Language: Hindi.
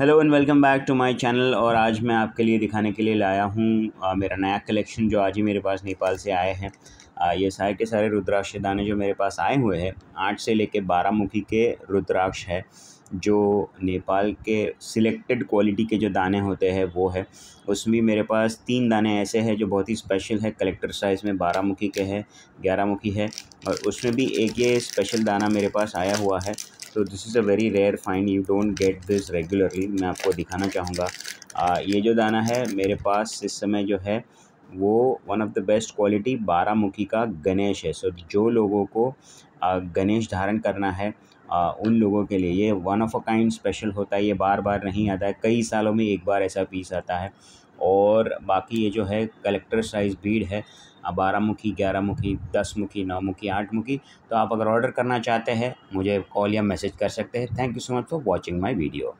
Hello and welcome back to my channel और आज मैं आपके लिए दिखाने के लिए लाया हूँ मेरा नया कलेक्शन जो आज ही मेरे पास नेपाल से आए हैं। ये सारे के सारे रुद्राक्ष दाने जो मेरे पास आए हुए हैं, आठ से लेके बारह मुखी के रुद्राक्ष है, जो नेपाल के सिलेक्टेड क्वालिटी के जो दाने होते हैं, वो है। उसमें मेरे पास तीन दाने ऐसे हैं जो बहुत ही स्पेशल है कलेक्टर साइज़ में बारह मुखी के हैं, ग्यारह मुखी है। और उसमें भी एक ये स्पेशल दाना मेरे पास आया हुआ है तो this is a very rare find you don't get this regularly मैं आपको दिखाना चाहूँगा। ये जो दाना है मेरे पास इस समय जो है वो one of the best quality बारामुखी का गणेश है। सो so, जो लोगों को गणेश धारण करना है आ, उन लोगों के लिए ये one of a kind special होता है। ये बार बार नहीं आता है। कई सालों में एक बार ऐसा पीस आता है। और बाकी ये जो है कलेक्टर साइज़ भीड़ है बारह मुखी, ग्यारह मुखी, दस मुखी, नौ मुखी, आठ मुखी तो आप अगर ऑर्डर करना चाहते हैं, मुझे कॉल या मैसेज कर सकते हैं। Thank you so much for watching my video